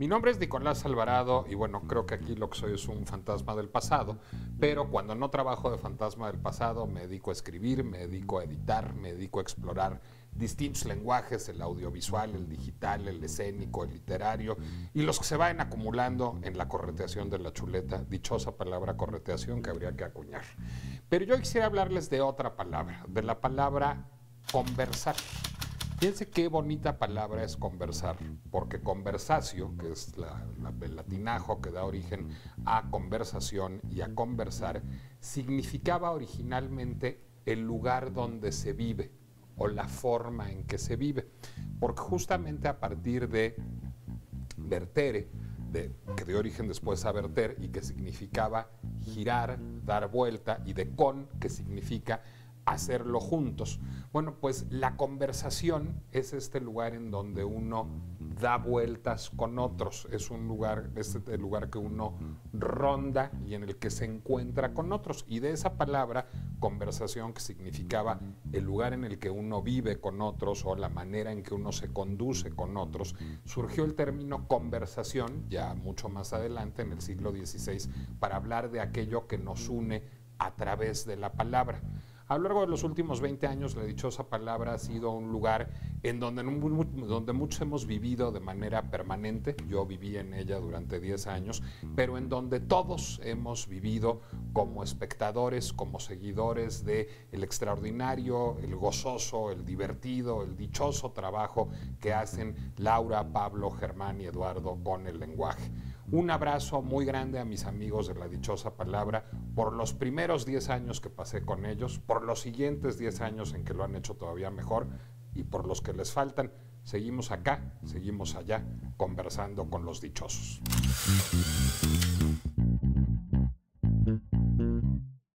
Mi nombre es Nicolás Alvarado y bueno, creo que aquí lo que soy es un fantasma del pasado, pero cuando no trabajo de fantasma del pasado me dedico a escribir, me dedico a editar, me dedico a explorar distintos lenguajes, el audiovisual, el digital, el escénico, el literario y los que se vayan acumulando en la correteación de la chuleta, dichosa palabra correteación que habría que acuñar. Pero yo quisiera hablarles de otra palabra, de la palabra conversar. Fíjense qué bonita palabra es conversar, porque conversatio, que es el latinajo que da origen a conversación y a conversar, significaba originalmente el lugar donde se vive o la forma en que se vive, porque justamente a partir de vertere, de, que dio origen después a verter y que significaba girar, dar vuelta, y de con, que significa hacerlo juntos. Bueno, pues la conversación es este lugar en donde uno da vueltas con otros, es un lugar, es el lugar que uno ronda y en el que se encuentra con otros. Y de esa palabra, conversación, que significaba el lugar en el que uno vive con otros o la manera en que uno se conduce con otros, surgió el término conversación, ya mucho más adelante, en el siglo XVI, para hablar de aquello que nos une a través de la palabra. A lo largo de los últimos 20 años, la dichosa palabra ha sido un lugar en donde, donde muchos hemos vivido de manera permanente. Yo viví en ella durante 10 años, pero en donde todos hemos vivido como espectadores, como seguidores de el extraordinario, el gozoso, el divertido, el dichoso trabajo que hacen Laura, Pablo, Germán y Eduardo con el lenguaje. Un abrazo muy grande a mis amigos de la dichosa palabra por los primeros 10 años que pasé con ellos, por los siguientes 10 años en que lo han hecho todavía mejor y por los que les faltan. Seguimos acá, seguimos allá, conversando con los dichosos.